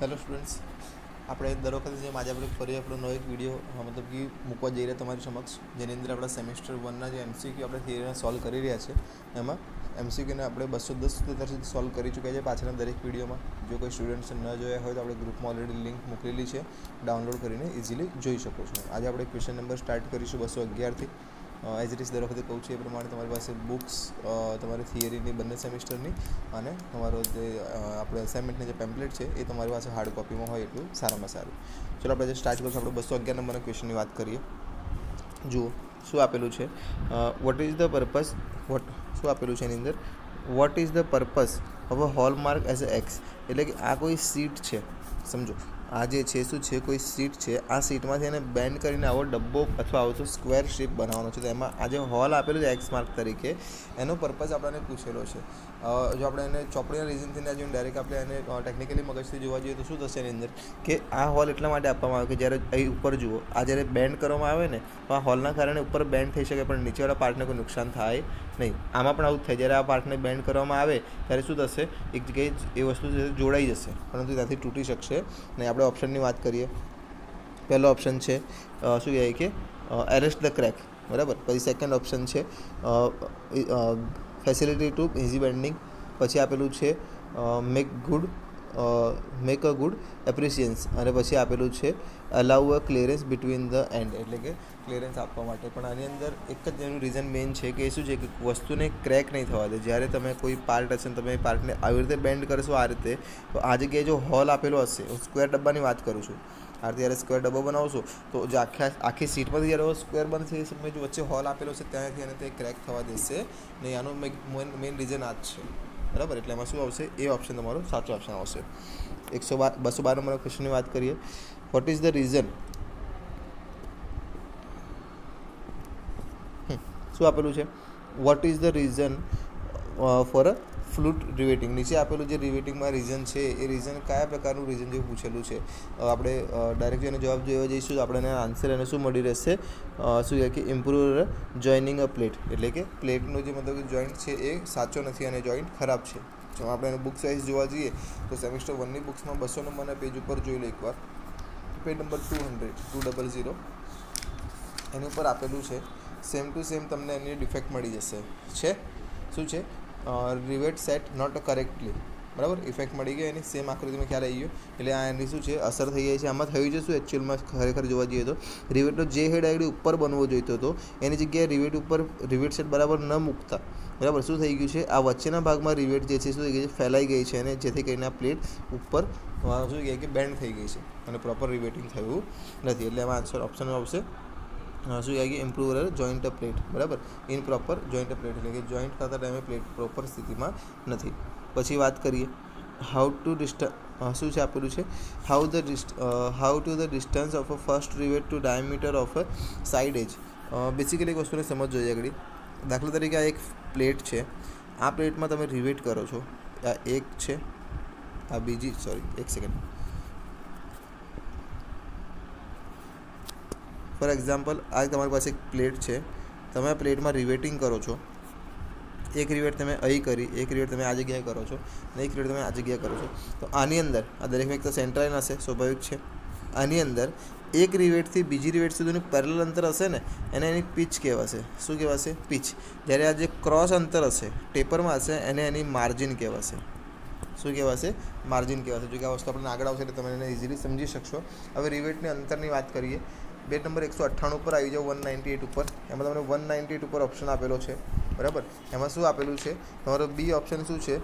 Hello students આપણે દર વખતે જેમ આજે આપણે ફરી આપણો નવો એક વીડિયો મતલબ કે મૂકવા જઈ રહ્યા તમારી સમક્ષ, જેની અંદર આપણા સેમેસ્ટર વનના જે એમસીક્યુ આપણે થિયરીના સોલ્વ કરી રહ્યા છે, એમાં એમસીક્યુને આપણે બસો દસ સુધી સોલ્વ કરી ચૂક્યા છે પાછળના દરેક વિડીયોમાં જો કોઈ સ્ટુડન્ટ્સ ન જોયા હોય તો આપણે ગ્રુપમાં ઓલરેડી લિંક મોકલેલી છે ડાઉનલોડ કરીને ઇઝીલી જોઈ શકો છો. આજે આપણે ક્વેશ્ચન નંબર સ્ટાર્ટ કરીશું બસો અગિયારથી. એઝ ઇટ ઇઝ દર વખતે કહું છું એ પ્રમાણે તમારી પાસે બુક્સ તમારી થિયરીની બંને સેમિસ્ટરની અને તમારો જે આપણે અસાઇનમેન્ટની જે પેમ્પલેટ છે એ તમારી પાસે હાર્ડ કોપીમાં હોય એટલું સારામાં સારું. ચલો, આપણે જે સ્ટાર્ટ કરીશું, આપણે બસો અગિયાર નંબરના ક્વેશ્ચનની વાત કરીએ. જુઓ, શું આપેલું છે? What is the purpose what શું આપેલું છે એની અંદર? વોટ ઇઝ ધ પર્પઝ હવે હોલમાર્ક એઝ અ એક્સ એટલે કે આ કોઈ સીટ છે. સમજો. આ જે છે, શું છે, કોઈ સીટ છે, આ સીટમાંથી એને બેન્ડ કરીને આવો ડબ્બો અથવા આવો તો સ્ક્વેર શેપ બનાવવાનો છે. તો એમાં આ જે હોલ આપેલું છે એક્સ માર્ક તરીકે, એનો પર્પઝ આપણને પૂછેલો છે. જો આપણે એને ચોપડીના રીઝનથી ના જોઈને ડાયરેક્ટ આપણે એને ટેકનિકલી મગજથી જોવા જઈએ તો શું થશે એની અંદર? કે આ હોલ એટલા માટે આપવામાં આવે કે જ્યારે અહીં ઉપર જુઓ, આ જ્યારે બેન્ડ કરવામાં આવે ને, તો આ હોલના કારણે ઉપર બેન્ડ થઈ શકે, પણ નીચેવાળા પાર્ટને કોઈ નુકસાન થાય નહીં. આમાં પણ આવું થાય. જ્યારે આ પાર્ટને બેન્ડ કરવામાં આવે, ત્યારે શું થશે? એક જગ્યાએ એ વસ્તુ જોડાઈ જશે, પરંતુ ત્યાંથી તૂટી શકશે નહીં. આપણે ઓપ્શનની વાત કરીએ. પહેલો ઓપ્શન છે શું કહેવાય કે એરેસ્ટ ધ ક્રેક બરાબર? પછી સેકન્ડ ઓપ્શન છે ફેસિલિટી ટુ ઇઝી બેન્ડિંગ પછી આપેલું છે make good make a good appearance અને પછી આપેલું છે allow a clearance between the end એટલે કે ક્લિયરન્સ આપવા માટે. પણ આની અંદર એક જ એનું રીઝન મેઇન છે કે શું છે કે વસ્તુને ક્રેક નહીં થવા દે. જ્યારે તમે કોઈ પાર્ટ હશે તમે એ પાર્ટને આવી રીતે બેન્ડ કરશો આ રીતે, તો આ જગ્યાએ જો હોલ આપેલો હશે, હું સ્ક્વેર ડબ્બાની વાત કરું છું. આ જ્યારે સ્ક્વેર ડબ્બો બનાવશો, તો જે આખા, આખી સીટમાંથી જ્યારે સ્ક્વેર બનશે, એ સમય જો વચ્ચે હોલ આપેલો છે ત્યાંથી એને તે ક્રેક થવા દેશે. નહીં આનું મેઇન રીઝન આ જ છે. બરાબર? એટલે એમાં શું આવશે? એ ઓપ્શન તમારો સાચો ઓપ્શન આવશે. એકસો બાર, બસો બાર નંબર ક્વેશ્ચનની વાત કરીએ. વોટ ઇઝ ધ રીઝન શું આપેલું છે? What is the reason for a flute riveting નીચે આપેલું જે રિવેટિંગમાં રીઝન છે, એ રીઝન કયા પ્રકારનું રીઝન જેવું પૂછેલું છે? આપણે ડાયરેક્ટ એનો જવાબ જોવા જઈશું તો આપણે આન્સર એને શું મળી રહેશે? શું કહે કે ઇમ્પ્રુવ જોઈનિંગ અ પ્લેટ એટલે કે પ્લેટનો જે મતલબ જોઈન્ટ છે એ સાચો નથી અને જોઈન્ટ ખરાબ છે. જો આપણે એનો બુક સાઇઝ જોવા જઈએ, તો સેમિસ્ટર વનની બુક્સમાં બસો નંબરના પેજ ઉપર જોઈ લો એકવાર. Page number two hundred two double zero એની ઉપર આપેલું છે સેમ ટુ સેમ તમને એની ડિફેક્ટ મળી જશે. છે? શું છે? રિવેટ સેટ નોટ કરેક્ટલી બરાબર? ઇફેક્ટ મળી ગઈ એની સેમ આકૃતિમાં ખ્યાલ આવી ગયો. એટલે આ એની શું છે? અસર થઈ જાય છે. આમાં થયું છે શું? એકચ્યુઅલમાં ખરેખર જોવા જઈએ તો. રિવેટનો જે હેડ આઈડી ઉપર બનવો જોઈતો હતો, એની જગ્યાએ રિવેટ ઉપર રિવેટ સેટ બરાબર ન મૂકતા. બરાબર? શું થઈ ગયું છે? આ વચ્ચેના ભાગમાં રિવેટ જે છે, શું થઈ ગઈ છે? ફેલાઈ ગઈ છે અને જેથી કરીને આ પ્લેટ ઉપર શું કહે કે બેન્ડ થઈ ગઈ છે. અને પ્રોપર રિવેટિંગ થયું નથી. એટલે એમાં આન્સર ઓપ્શન આવશે શું કહે કે ઇમ્પ્રુવર જોઈન્ટ અ પ્લેટ બરાબર in proper joint a plate એટલે કે જોઈન્ટ થતા ટાઈમે પ્લેટ પ્રોપર સ્થિતિમાં નથી પછી વાત કરીએ હાઉ ટુ ડિસ્ટ શું છે આપેલું છે how the ડિસ્ટ how to the distance of a first rivet to diameter of a side edge basically એક વસ્તુને સમજ જોઈએ આગળ દાખલા તરીકે આ એક પ્લેટ છે આ પ્લેટમાં તમે રિવેટ કરો છો આ એક છે આ બીજી સોરી એક સેકન્ડ ફોર એક્ઝામ્પલ આ તમારી પાસે એક પ્લેટ છે. તમે આ પ્લેટમાં રિવેટિંગ કરો છો. એક રિવેટ તમે અહીં કરી, એક રિવેટ તમે આ જગ્યાએ કરો છો અને એક રિવેટ તમે આ જગ્યાએ કરો છો. તો આની અંદર, આ દરેકમાં એક તો સેન્ટર લાઈન હશે, સ્વાભાવિક છે. આની અંદર, એક રિવેટથી બીજી રિવેટ સુધીનું પેરેલલ અંતર હશે ને, એને એની પીચ કહેવાશે. શું કહેવાશે? પીચ જ્યારે આ જે ક્રોસ અંતર હશે ટેપરમાં હશે, એને એની માર્જિન કહેવાશે. શું કહેવાશે? માર્જિન કહેવાશે. જો કે આ વસ્તુ આપણને આગળ આવશે એટલે તમે એને ઇઝીલી સમજી શકશો. હવે રિવેટની અંતરની વાત કરીએ. બે નંબર એકસો અઠ્ઠાણું ઉપર આવી જાઓ વન નાઇન્ટી એટ ઉપર. એમાં તમને વન નાઇન્ટી એટ ઉપર ઓપ્શન આપેલો છે. બરાબર? એમાં શું આપેલું છે? તમારો બી ઓપ્શન શું છે?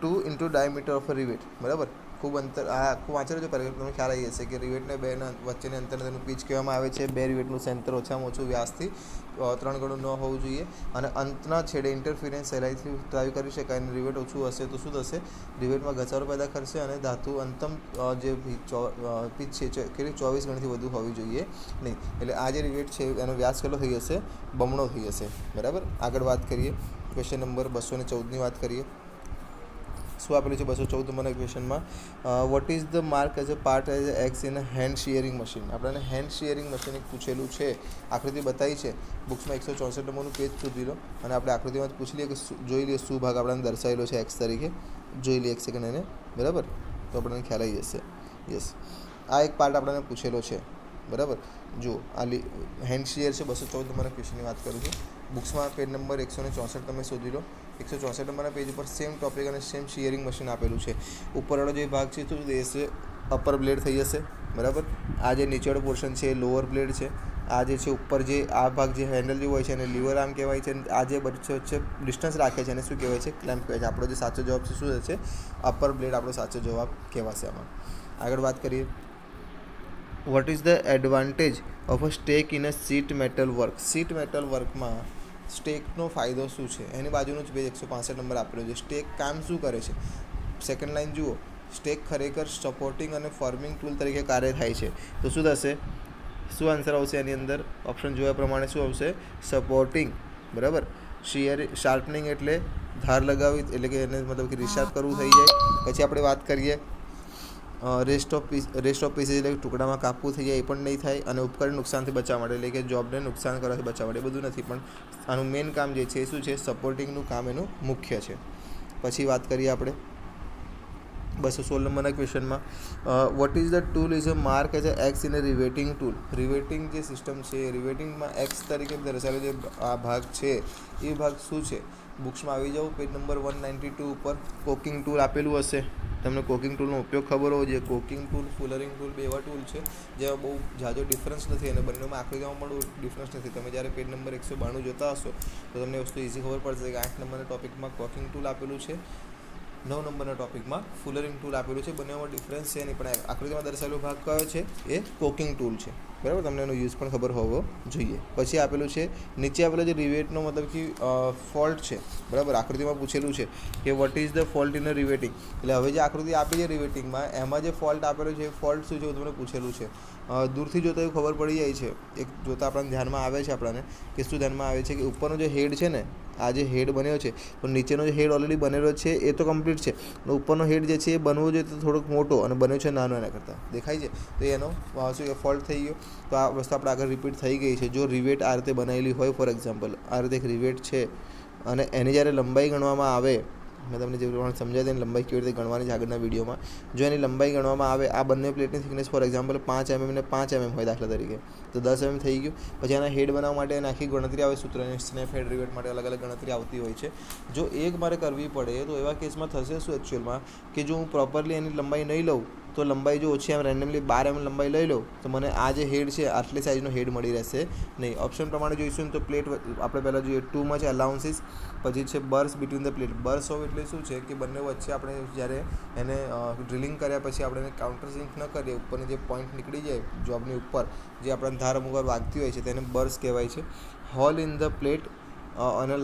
Two into diameter of rivet. બરાબર? ખૂબ અંતર, આ આખું વાંચેલું છે, પહેલાં તમને ખ્યાલ આવી જશે કે રિવેટને બે વચ્ચેની અંતરને તેનું પીચ કહેવામાં આવે છે. બે રિવેટનું સેન્ટર ઓછામાં ઓછું વ્યાસથી ત્રણ ગણું ન હોવું જોઈએ અને અંતના છેડે ઇન્ટરફિરિયન્સ સહેલાઈથી ટ્રાય કરી શકાય અને રિવેટ ઓછું હશે તો શું થશે? રિવેટમાં ઘસારો પેદા કરશે અને ધાતુ અંતમ જે પીચ છે કેટલી, ચોવીસ ગણથી વધુ હોવી જોઈએ નહીં. એટલે આ જે રિવેટ છે એનો વ્યાસ કેટલો થઈ જશે? બમણો થઈ જશે. બરાબર? આગળ વાત કરીએ. ક્વેશ્ચન નંબર બસો ને ચૌદની વાત કરીએ. શું આપેલું છે બસો ચૌદ નંબરના ક્વેશ્ચનમાં what is the mark as a part as X in hand shearing machine આપણને હેન્ડ શિયરિંગ મશીન એક પૂછેલું છે. આકૃતિ બતાવી છે. બુક્સમાં એકસો ચોસઠ નંબરનું પેજ શોધી લો. અને આપણે આકૃતિમાં પૂછી લઈએ કે જોઈ લઈએ શું ભાગ આપણને દર્શાવેલો છે એક્સ તરીકે. જોઈ લઈએ એક સેકન્ડ એને. બરાબર? તો આપણને ખ્યાલ આવી જશે. યસ આ એક પાર્ટ આપણને પૂછેલો છે. બરાબર? જો આ હેન્ડ શિયર છે બસો ચૌદ નંબરના ક્વેશ્ચનની વાત કરું છું. બુક્સમાં પેજ નંબર એકસો ને ચોસઠ તમે શોધી લો. એકસો ચોસઠ નંબરના પેજ ઉપર સેમ ટોપિક અને સેમ શિયરિંગ મશીન આપેલું છે. ઉપરવાળો જે ભાગ છે તો દેશે અપર બ્લેડ થઈ જશે, બરાબર? આ જે નીચેવાળો પોર્શન છે એ લોઅર બ્લેડ છે. આ જે છે ઉપર જે, આ ભાગ જે હેન્ડલ જે હોય છે એને લીવર આર્મ કહેવાય છે. આ જે વચ્ચે વચ્ચે ડિસ્ટન્સ રાખે છે એને શું કહેવાય છે? ક્લેમ્પ કહેવાય છે? આપણો જે સાચો જવાબ છે શું થશે? અપર બ્લેડ આપણો સાચો જવાબ કહેવાશે આમાં. આગળ વાત કરીએ. What is the advantage of a stake in a sheet metal work sheet metal વર્કમાં સ્ટેકનો ફાયદો શું છે? એની બાજુનું જ પેજ એકસો પાસઠ નંબર આપેલો છે. સ્ટેક કામ શું કરે છે? સેકન્ડ લાઇન જુઓ. સ્ટેક ખરેખર સપોર્ટિંગ અને ફોર્મિંગ ટૂલ તરીકે કાર્ય થાય છે. તો શું થશે? શું આન્સર આવશે એની અંદર? ઓપ્શન જોયા પ્રમાણે શું આવશે? સપોર્ટિંગ બરાબર? શિયર શાર્પનિંગ એટલે ધાર લગાવી એટલે કે એને મતલબ કે રિશાર્પ કરવું થઈ જાય. પછી આપણે વાત કરીએ rest of piece rest of pieces એટલે ટુકડામાં કાપવું થઈ જાય એ પણ નહીં થાય અને ઉપકરણ નુકસાનથી બચાવવા માટે, એટલે કે જોબને નુકસાન કરવાથી બચાવવા માટે બધું નથી. પણ આનું મેઇન કામ જે છે શું છે? સપોર્ટિંગનું કામ એનું મુખ્ય છે. પછી વાત કરીએ આપણે બસો સોળ નંબરના ક્વેશ્ચનમાં what is the tool is a mark as a X in a riveting tool riveting જે સિસ્ટમ છે રિવેટિંગમાં એક્સ તરીકે દર્શાવેલો જે આ ભાગ છે એ ભાગ શું છે? બુક્સમાં આવી જાઓ, page number one ninety two ઉપર કોકિંગ ટૂલ આપેલું હશે. તમને કોકિંગ ટૂલનો ઉપયોગ ખબર હોવો જોઈએ. કોકિંગ ટૂલ ફુલરિંગ ટૂલ બે એવા ટૂલ છે, જેમાં બહુ ઝાઝો ડિફરન્સ નથી અને બંનેમાં આકૃતિમાં પણ ડિફરન્સ નથી. તમે જ્યારે પેજ નંબર એકસો બાણું જોતા હશો, તો તમને વસ્તુ ઇઝી ખબર પડશે કે આઠ નંબરના ટોપિકમાં કોકિંગ ટૂલ આપેલું છે. નવ નંબરના ટોપિકમાં ફુલરિંગ ટૂલ આપેલું છે. બંનેમાં ડિફરન્સ છે નહીં પણ આકૃતિમાં દર્શાવેલો ભાગ કયો છે? એ કોકિંગ ટૂલ છે. બરાબર? તમને એનો યુઝ પણ ખબર હોવો જોઈએ. પછી આપેલું છે, નીચે આપેલો જે રિવેટનો મતલબ કે ફોલ્ટ છે. બરાબર? આકૃતિમાં પૂછેલું છે કે what is the fault in riveting એટલે હવે જે આકૃતિ આપી છે રિવેટિંગમાં, એમાં જે ફોલ્ટ આપેલો છે, એ ફોલ્ટ શું છે? તમને પૂછેલું છે. દૂરથી જોતાં એવું ખબર પડી જાય છે. એક જોતાં આપણને ધ્યાનમાં આવે છે આપણને કે શું ધ્યાનમાં આવે છે કે ઉપરનો જે હેડ છે ને આ જે હેડ બન્યો છે, તો નીચેનો જે હેડ ઓલરેડી બનેલો છે, એ તો કમ્પ્લીટ છે. અને ઉપરનો હેડ જે છે, એ બનવો જોઈએ તો થોડોક મોટો અને બન્યો છે નાનો એના કરતાં. દેખાય છે? તો એનો શું કે ફોલ્ટ થઈ ગયો. તો આ વસ્તુ આપણે આગળ રિપીટ થઈ ગઈ છે. જો રિવેટ આ રીતે બનાવેલી હોય ફોર એક્ઝામ્પલ આ રીતે એક રિવેટ છે, અને એની જ્યારે લંબાઈ ગણવામાં આવે મેં તમને જે પ્રમાણે સમજાવી તેની લંબાઈ કેવી રીતે ગણવાની છે આગળના વિડીયોમાં. જો એની લંબાઈ ગણવામાં આવે, આ બંને પ્લેટની થિકનેસ ફોર એક્ઝામ્પલ પાંચ એમએમ ને પાંચ એમએમ હોય દાખલા તરીકે, તો દસ એમએમ થઈ ગયું. પછી આના હેડ બનાવવા માટે એની આખી ગણતરી આવે સૂત્રની સ્નેપ હેડ રિવેટ માટે અલગ અલગ ગણતરી આવતી હોય છે. જો એક મારે કરવી પડે, તો એવા કેસમાં થશે શું એકચ્યુઅલમાં કે જો હું પ્રોપરલી એની લંબાઈ નહીં લઉં તો લંબાઈ જો ઓછી, એમ રેન્ડમલી બાર એમ લંબાઈ લઈ લો, તો મને આ જે હેડ છે, આટલી સાઇઝનો હેડ મળી રહેશે નહીં. ઓપ્શન પ્રમાણે જોઈશું તો પ્લેટ આપણે પહેલાં જોઈએ ટુમાં છે અલાઉન્સીસ પછી છે burrs between the plate burrs હોવ એટલે શું છે કે બંને વચ્ચે આપણે જ્યારે એને ડ્રિલિંગ કર્યા પછી આપણે એને કાઉન્ટર સિંક ન કરીએ, ઉપરની જે પોઈન્ટ નીકળી જાય જોબની ઉપર, જે આપણને ધાર અમુક વાગતી હોય છે, તેને બર્સ કહેવાય છે. હોલ ઇન ધ પ્લેટ અને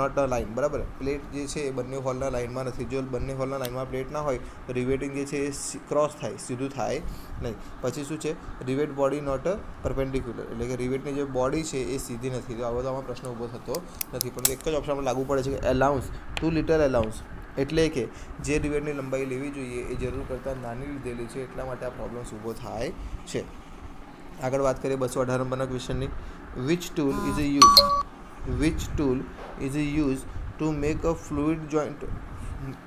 નોટ અ લાઇન બરાબર? પ્લેટ જે છે એ બંને હોલના લાઇનમાં નથી. જો બંને હોલના લાઇનમાં પ્લેટ ના હોય, તો રિવેટિંગ જે છે એ ક્રોસ થાય, સીધું થાય નહીં. પછી શું છે? Rivet body not a perpendicular એટલે કે રિવેટની જે બોડી છે એ સીધી નથી. તો આવો તો આમાં પ્રશ્ન ઊભો થતો નથી. પણ એક જ ઓપ્શન આપણે લાગુ પડે છે કે એલાઉન્સ ટુ લિટર એલાઉન્સ એટલે કે જે રિવેટની લંબાઈ લેવી જોઈએ એ જરૂર કરતાં નાની લીધેલી છે, એટલા માટે આ પ્રોબ્લેમ્સ ઊભો થાય છે. આગળ વાત કરીએ બસો અઢાર નંબરના ક્વેશ્ચનની which tool is a use which tool is used to make a fluid joint,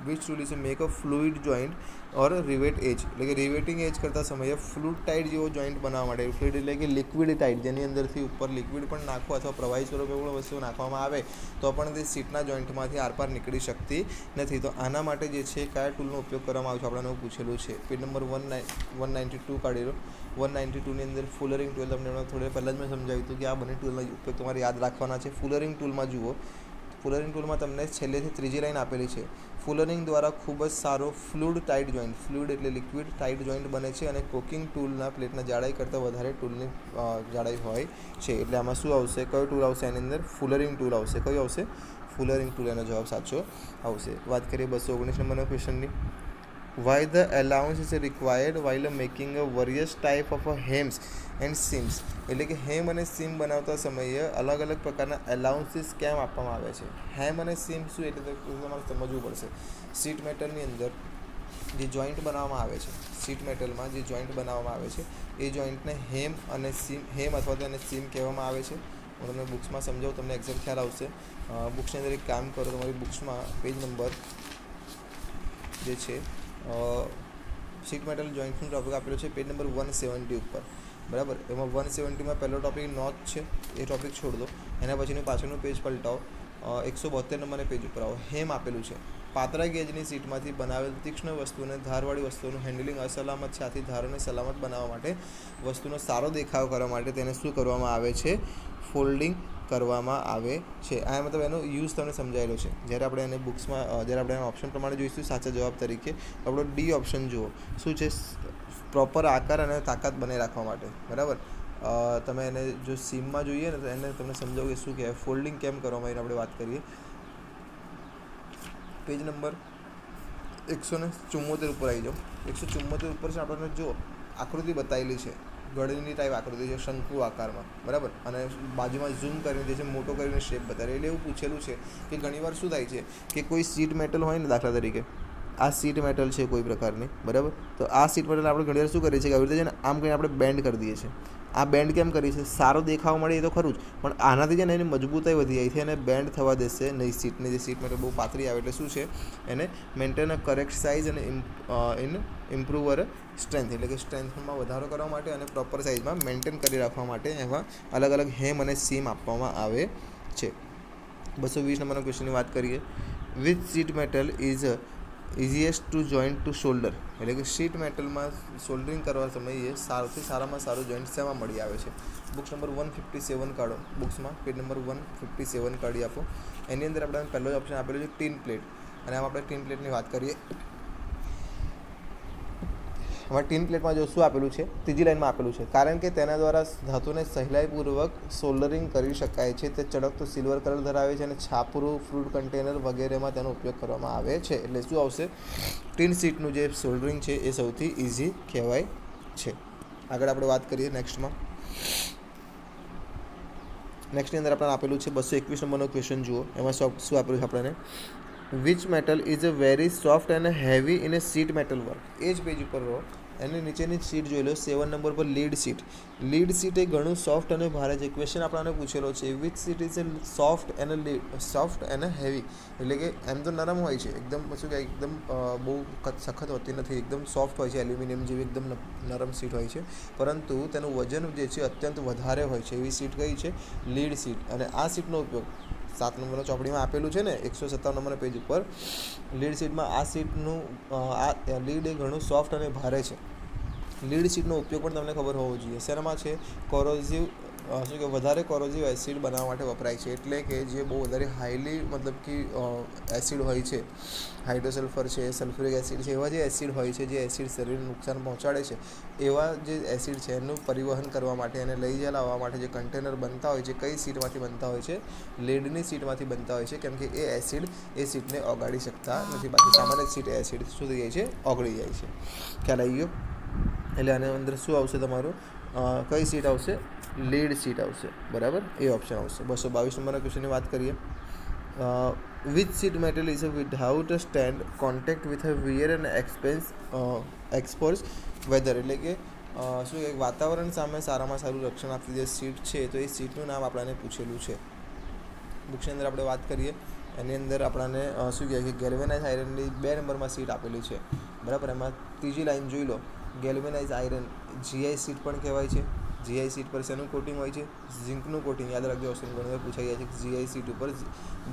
which tool is make a fluid joint or rivet edge એટલે કે રિવેટિંગ એજ કરતા સમયે ફ્લુડ ટાઈટ જેવો જોઈન્ટ બનાવવા માટે ફ્લુઇડ એટલે કે લિક્વિડ ટાઈટ જેની અંદરથી ઉપર લિક્વિડ પણ નાખો અથવા પ્રવાહી સ્વરૂપે પણ વસ્તુ નાખવામાં આવે, તો પણ તે સીટના જોઈન્ટમાંથી આરપાર નીકળી શકતી નથી. તો આના માટે જે છે, કયા ટૂલનો ઉપયોગ કરવામાં આવે છે? આપણને પૂછેલું છે. Page number one nine one ninety two કાઢી લો વન નાઇન્ટી ટુની અંદર ફુલરિંગ ટૂલ તમને થોડે પહેલાં જ મેં સમજાવ્યું હતું કે આ બંને ટૂલના ઉપયોગ તમારે યાદ રાખવાના છે. ફુલરિંગ ટૂલમાં જુઓ, ફુલરિંગ ટૂલમાં તમને છેલ્લેથી ત્રીજી લાઈન આપેલી છે. ફુલરિંગ દ્વારા ખૂબ જ સારો ફ્લુડ ટાઈટ જોઈન્ટ ફ્લુડ એટલે લિક્વિડ ટાઈટ જોઈન્ટ બને છે અને કોકિંગ ટૂલના પ્લેટના જાડાઈ કરતાં વધારે ટૂલની જાડાઈ હોય છે. એટલે આમાં શું આવશે? કયો ટૂલ આવશે એની અંદર? ફુલરિંગ ટૂલ આવશે. કયું આવશે? ફુલરિંગ ટૂલ, એનો જવાબ સાચો આવશે. વાત કરીએ બસો ઓગણીસ નંબરના ક્વેશ્ચનની. Why the allowance is required while making a various type of a hems and seams એટલે કે હેમ અને સીમ બનાવતા સમયે અલગ અલગ પ્રકારના એલાઉન્સીસ કેમ આપવામાં આવે છે? હેમ અને સીમ શું એટલે તમારે સમજવું પડશે. સીટ મેટલની અંદર જે જોઈન્ટ બનાવવામાં આવે છે સીટ મેટલમાં જે જોઈન્ટ બનાવવામાં આવે છે, એ જોઈન્ટને હેમ અને સીમ હેમ અથવા તો એને સીમ કહેવામાં આવે છે. હું તમને બુક્સમાં સમજાવું, તમને એક્ઝેક્ટ ખ્યાલ આવશે. બુક્સની અંદર એક કામ કરો, તમારી બુક્સમાં પેજ નંબર જે છે સીટ મેટલ જોઈન્ટનો ટોપિક આપેલો છે પેજ નંબર વન સેવન્ટી ઉપર. બરાબર? એમાં વન સેવન્ટીમાં પહેલો ટોપિક નોટ છે, એ ટોપિક છોડ દો. એના પછીનું પાછળનું પેજ પલટાવો. એકસો બોતેર નંબરના પેજ ઉપર આવો. હેમ આપેલું છે. પાતળા ગેજની સીટમાંથી બનાવેલ તીક્ષ્ણ વસ્તુને ધારવાળી વસ્તુનું હેન્ડલિંગ અસલામત છે આથી ધારોને સલામત બનાવવા માટે વસ્તુનો સારો દેખાવ કરવા માટે તેને શું કરવામાં આવે છે? ફોલ્ડિંગ કરવામાં આવે છે. આ મતલબ એનો યુઝ તમને સમજાયેલો છે. જ્યારે આપણે એને બુક્સમાં જ્યારે આપણે એના ઓપ્શન પ્રમાણે જોઈશું, સાચા જવાબ તરીકે આપણો ડી ઓપ્શન જુઓ. શું છે? પ્રોપર આકાર અને તાકાત બને રાખવા માટે. બરાબર? તમે એને જો સીમમાં જોઈએ ને, તો એને તમને સમજાવું કે શું કહેવાય? ફોલ્ડિંગ કેમ કરવામાં એની આપણે વાત કરીએ. પેજ નંબર એકસો ને ચુમ્મોતેર ઉપર આવી જાઓ. એકસો ચુમ્મોતેર ઉપર છે આપણને જો આકૃતિ બતાવેલી છે. ગળની ટાઈપ આકૃતિ છે શંકુ આકારમાં, બરાબર? અને બાજુમાં ઝૂમ કરીને જે છે મોટો કરીને શેપ બતાવે એટલે એવું પૂછેલું છે કે ઘણીવાર શું થાય છે કે કોઈ સીટ મેટલ હોય ને દાખલા તરીકે, આ સીટ મેટલ છે કોઈ પ્રકારની, બરાબર? તો આ સીટ મેટલ આપણે ઘણીવાર શું કરીએ છીએ કે આવી રીતે છે ને આમ કરીને આપણે બેન્ડ કરી દઈએ છીએ. આ બેન્ડ કેમ કરી છે? સારો દેખાવ મળે એ તો ખરું જ, પણ આનાથી છે ને એની મજબૂતાઈ વધી જાય છે અને બેન્ડ થવા દેશે નહીં સીટની જે સીટ માટે બહુ પાતળી આવે એટલે શું છે? એને મેન્ટેન અ કરેક્ટ સાઇઝ અને ઇન ઇમ્પ્રુવર સ્ટ્રેન્થ એટલે કે સ્ટ્રેન્થમાં વધારો કરવા માટે અને પ્રોપર સાઇઝમાં મેન્ટેન કરી રાખવા માટે એમાં અલગ અલગ હેમ અને સીમ આપવામાં આવે છે. બસો વીસ નંબરના ક્વેશ્ચનની વાત કરીએ. With sheet metal is easiest to joint to shoulder એટલે કે શીટ મેટલમાં શોલ્ડરિંગ કરવા સમયે સારાથી સારામાં સારું જોઈન્ટ શેમાં મળી આવે છે? Books number one fifty seven કાઢો. બુક્સમાં page number one fifty seven કાઢી આપો. એની અંદર આપણે પહેલો જ ઓપ્શન આપેલો છે ટીન પ્લેટ અને આમ આપણે ટીન પ્લેટની વાત કરીએ. એમાં ટીન પ્લેટમાં જો શું આપેલું છે, ત્રીજી લાઇનમાં આપેલું છે. કારણ કે તેના દ્વારા ધાતુને સહેલાઈપૂર્વક સોલ્ડરિંગ કરી શકાય છે. તે ચળકતું સિલ્વર કલર ધરાવે છે અને છાપરું, ફ્રૂટ કન્ટેનર વગેરેમાં તેનો ઉપયોગ કરવામાં આવે છે. એટલે શું આવશે? ટીન સીટનું જે સોલ્ડરિંગ છે એ સૌથી ઇઝી કહેવાય છે. આગળ આપણે વાત કરીએ નેક્સ્ટમાં. નેક્સ્ટની અંદર આપણે આપેલું છે બસો એકવીસ નંબરનો ક્વેશ્ચન જુઓ. એમાં શું આપેલું છે આપણને? Which metal is a very soft and heavy in a sheet metal work એ જ પેજ ઉપર રહો. એની નીચેની સીટ જોઈ લો. સેવન નંબર પર લીડ સીટ લીડ સીટ એ ઘણું સોફ્ટ અને ભારે છે. ક્વેશ્ચન આપણાને પૂછેલો છે which sheet is a soft and lead soft and heavy એટલે કે એમ તો નરમ હોય છે. એકદમ શું કે એકદમ બહુ સખત હોતી નથી. એકદમ સોફ્ટ હોય છે. એલ્યુમિનિયમ જેવી એકદમ નરમ સીટ હોય છે. પરંતુ તેનું વજન જે છે, અત્યંત વધારે હોય છે. એવી સીટ કઈ છે? લીડ સીટ અને આ સીટનો ઉપયોગ સાત નંબરના ચોપડીમાં આપેલું છે ને, એકસો સત્તાવન નંબરના પેજ ઉપર. લીડ સીટમાં આ સીટનું આ લીડ એ ઘણું સોફ્ટ અને ભારે છે. લીડ સીટનો ઉપયોગ પણ તમને ખબર હોવો જોઈએ. શેનામાં છે? કોરોઝિવ શું કે વધારે કોરોઝિવ એસિડ બનાવવા માટે વપરાય છે. એટલે કે જે બહુ વધારે હાઈલી મતલબ કે એસિડ હોય છે હાઇડ્રોસલ્ફર છે સલ્ફ્યુરિક એસિડ છે, એવા જે એસિડ હોય છે જે એસિડ શરીરને નુકસાન પહોંચાડે છે, એવા જે એસિડ છે એનું પરિવહન કરવા માટે એને લઈ જવા માટે જે કન્ટેનર બનતા હોય છે, કઈ સીટમાંથી બનતા હોય છે લેડની સીટમાંથી બનતા હોય છે, કેમ કે એ એસિડ એ સીટને ઓગાળી શકતા નથી. બાકી સામાન્ય સીટ એસિડ શું થઈ જાય છે? ઓગળી જાય છે. ખ્યાલ આવી ગયો? એટલે આની અંદર શું આવશે તમારું? કઈ સીટ આવશે? લીડ સીટ આવશે, બરાબર? એ ઓપ્શન આવશે. બસો બાવીસ નંબરના ક્વેશ્ચનની વાત કરીએ. With sheet metal is without a stand contact with a wear and expense expose weather એટલે કે શું કે વાતાવરણ સામે સારામાં સારું રક્ષણ આપતી જે સીટ છે, તો એ સીટનું નામ આપણાને પૂછેલું છે. બુક્સની અંદર આપણે વાત કરીએ. એની અંદર આપણાને શું કહેવાય કે ગેલ્વેનાઇઝ આયરનની બે નંબરમાં સીટ આપેલી છે. બરાબર? એમાં ત્રીજી લાઈન જોઈ લો. ગેલ્વેનાઇઝ આયરન જીઆઈ સીટ પણ કહેવાય છે. જીઆઈ સીટ પર શેનું કોટિંગ હોય છે? ઝીંકનું કોટિંગ યાદ રાખજો ઓપ્શન ઘણી વાર પૂછાઈ જાય છે. જીઆઈ સીટ ઉપર